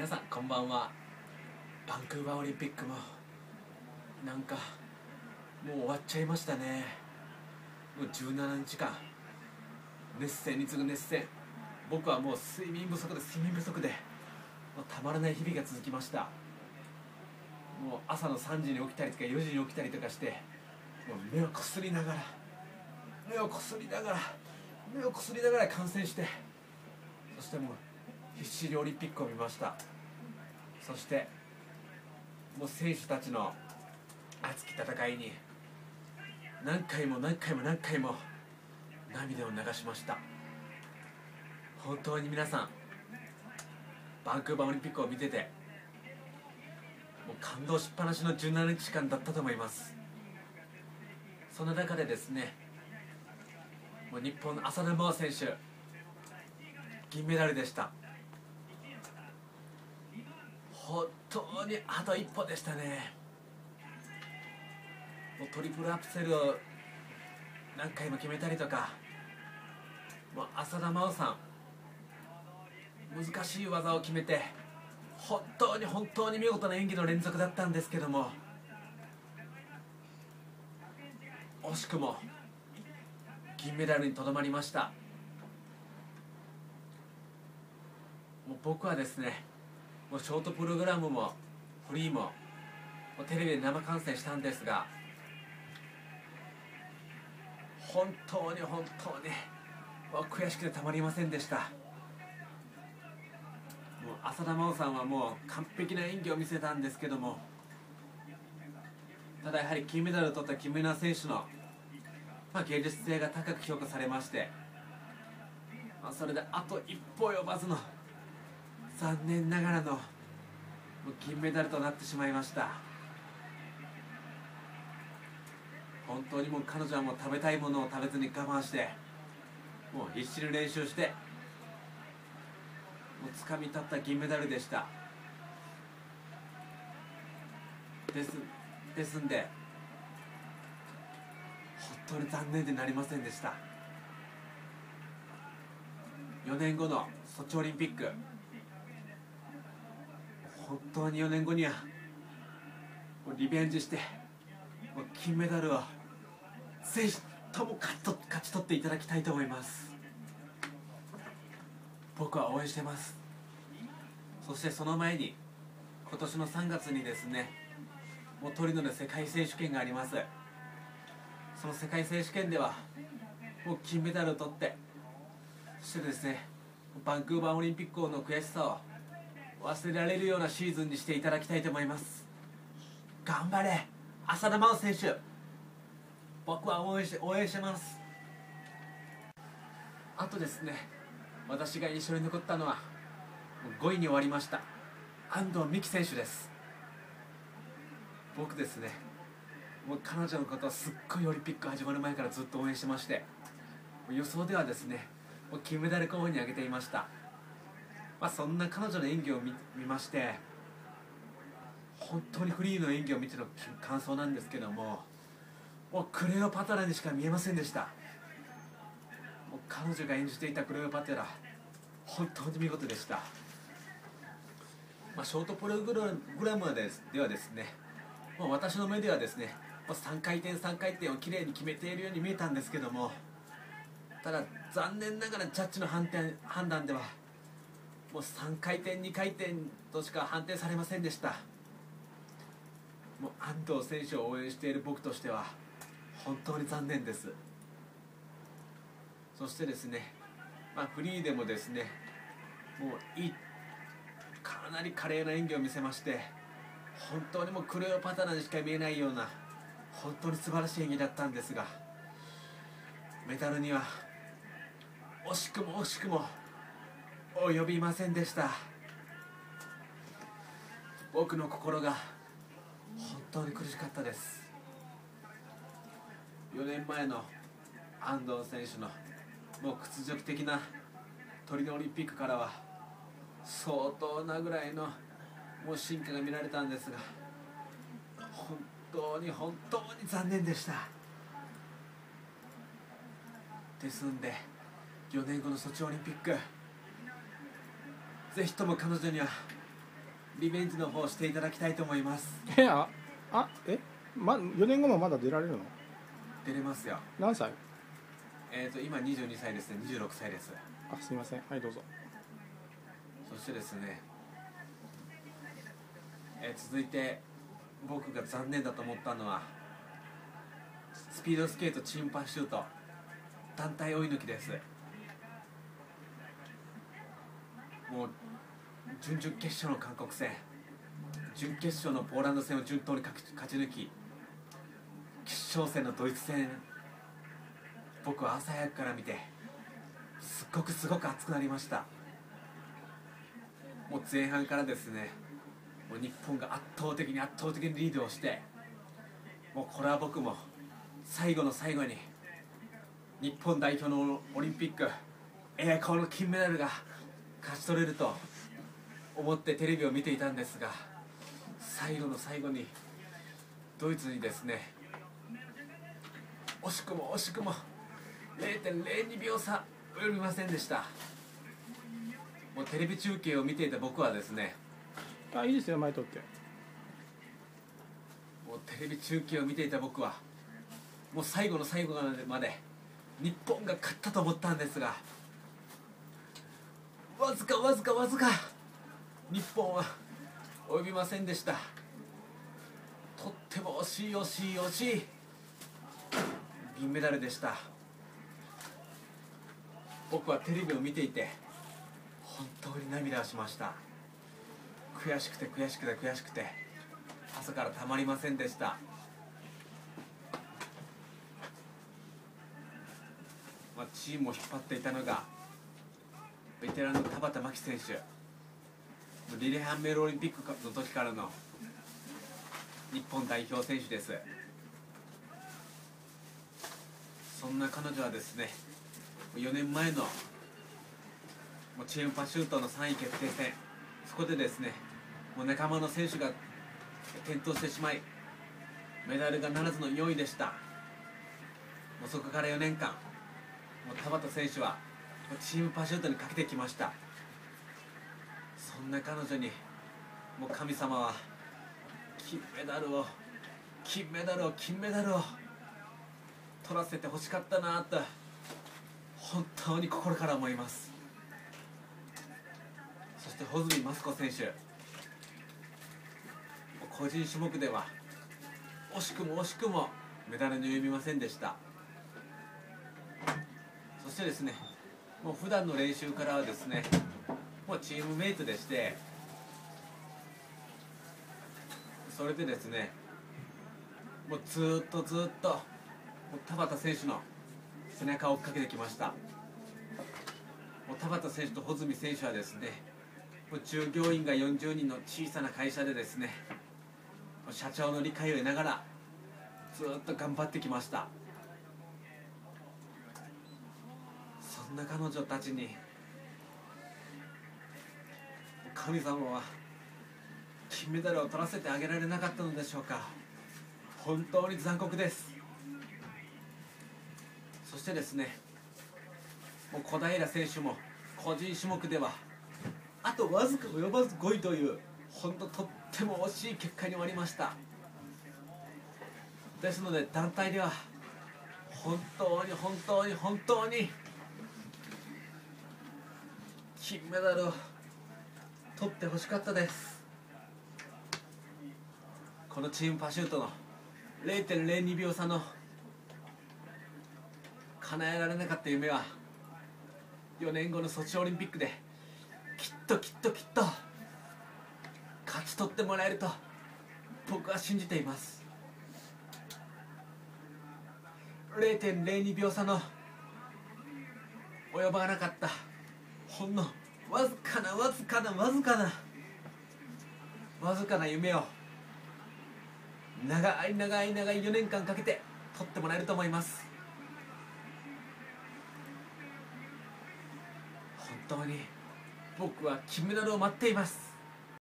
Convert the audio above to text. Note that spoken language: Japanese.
皆さんこんばんは。バンクーバーオリンピックもなんかもう終わっちゃいましたね。もう17日間熱戦に次ぐ熱戦。僕はもう睡眠不足で睡眠不足でもうたまらない日々が続きました。もう朝の3時に起きたりとか4時に起きたりとかしてもう目をこすりながら目をこすりながら目をこすりながら観戦してそしてもう必死にオリンピックを見ました。そしてもう選手たちの熱き戦いに何回も何回も何回も涙を流しました。本当に皆さんバンクーバーオリンピックを見ててもう感動しっぱなしの17日間だったと思います。その中でですねもう日本の浅田真央選手銀メダルでした。本当にあと一歩でしたね。もうトリプルアクセルを何回も決めたりとか。もう浅田真央さん難しい技を決めて本当に本当に見事な演技の連続だったんですけども。惜しくも銀メダルにとどまりました。もう僕はですねもうショートプログラムもフリーももうテレビで生観戦したんですが本当に本当に悔しくてたまりませんでした。もう浅田真央さんはもう完璧な演技を見せたんですけどもただやはり金メダルを取った木村選手の、まあ、芸術性が高く評価されまして、まあ、それであと一歩及ばずの残念ながらのもう金メダルとなってしまいました。本当にもう彼女はもう食べたいものを食べずに我慢してもう必死に練習してもう掴み取った銀メダルでした。ですですんで本当に残念でなりませんでした。4年後のソチオリンピック。本当に4年後にはもうリベンジしてもう金メダルをぜひとも勝ち取勝ち取っていただきたいと思います。僕は応援してます。そしてその前に今年の3月にですねもうトリノで世界選手権があります。その世界選手権ではもう金メダルを取ってそしてですねバンクーバーオリンピックの悔しさを忘れられるようなシーズンにしていただきたいと思います。頑張れ浅田真央選手。僕は応援し応援してます。あとですね私が印象に残ったのは5位に終わりました安藤美希選手です。僕ですねもう彼女のことはすっごいオリンピック始まる前からずっと応援してまして予想ではですねもう金メダル候補に挙げていました。まあそんな彼女の演技を見まして本当にフリーの演技を見ての感想なんですけどももうクレオパトラにしか見えませんでした。もう彼女が演じていたクレオパトラ本当に見事でした、まあ、ショートプログラムでではですねもう私の目ではですね3回転3回転をきれいに決めているように見えたんですけどもただ残念ながらジャッジの判定判断ではもう3回転2回転としか判定されませんでした。もう安藤選手を応援している僕としては本当に残念です。そしてですね、まあ、フリーでもですねもういいかなり華麗な演技を見せまして本当にもうクレオパトラにしか見えないような本当に素晴らしい演技だったんですがメダルには惜しくも惜しくも及びませんでした。僕の心が本当に苦しかったです。4年前の安藤選手のもう屈辱的なトリノオリンピックからは相当なぐらいのもう進化が見られたんですが本当に本当に残念でした。ですんで4年後のソチオリンピックぜひとも彼女にはリベンジの方していただきたいと思います。えああえま4年後もまだ出られるの？出れますよ。何歳？えっ、と今22歳ですね。26歳です。あすみません。はいどうぞ。そしてですね、えー続いて僕が残念だと思ったのはスピードスケートチームパシュート団体追い抜きです。もう準々決勝の韓国戦。準決勝のポーランド戦を順当に勝ち抜き決勝戦のドイツ戦。僕は朝早くから見てすっごくすごく熱くなりました。もう前半からですねもう日本が圧倒的に圧倒的にリードをしてもうこれは僕も最後の最後に日本代表のオリンピック栄光の金メダルが勝ち取れると思ってテレビを見ていたんですが最後の最後にドイツにですね惜しくも惜しくも0.02秒差及びませんでした。もうテレビ中継を見ていた僕はですねあいいですよ前取って。もうテレビ中継を見ていた僕はもう最後の最後まで日本が勝ったと思ったんですがわずかわずかわずか日本は及びませんでした。とっても惜しい惜しい惜しい。銀メダルでした。僕はテレビを見ていて本当に涙をしました。悔しくて悔しくて悔しくて朝からたまりませんでした。まあ、チームを引っ張っていたのがベテランの田畑真希選手。リレハンメルオリンピックの時からの日本代表選手です。そんな彼女はですね4年前のチームパシュートの3位決定戦そこでですねもう仲間の選手が転倒してしまいメダルがならずの4位でした。もうそこから4年間もう田畑選手はチームパシュートにかけてきました。そんな彼女にもう神様は金メダルを金メダルを金メダルを取らせてほしかったなと本当に心から思います。そして穂積益子選手個人種目では惜しくも惜しくもメダルに及びませんでした。そしてですねもう普段の練習からはですねもうチームメイトでしてそれでですねもうずっとずっと田畑選手の背中を追っかけてきました。もう田畑選手と穂積選手はですねもう従業員が40人の小さな会社でですね社長の理解を得ながらずっと頑張ってきました。そんな彼女たちに神様は金メダルを取らせてあげられなかったのでしょうか。本当に残酷です。そしてですねもう小平選手も個人種目ではあとわずか及ばず5位という本当とっても惜しい結果に終わりました。ですので団体では本当に本当に本当に金メダルを取ってほしかったです。このチームパシュートの0.02秒差の叶えられなかった夢は4年後のソチオリンピックできっときっときっと勝ち取ってもらえると僕は信じています。0.02秒差の及ばなかったほんのわずかなわずかなわずかな。わずかな夢を長い長い長い4年間かけて取ってもらえると思います。本当に僕は金メダルを待っています。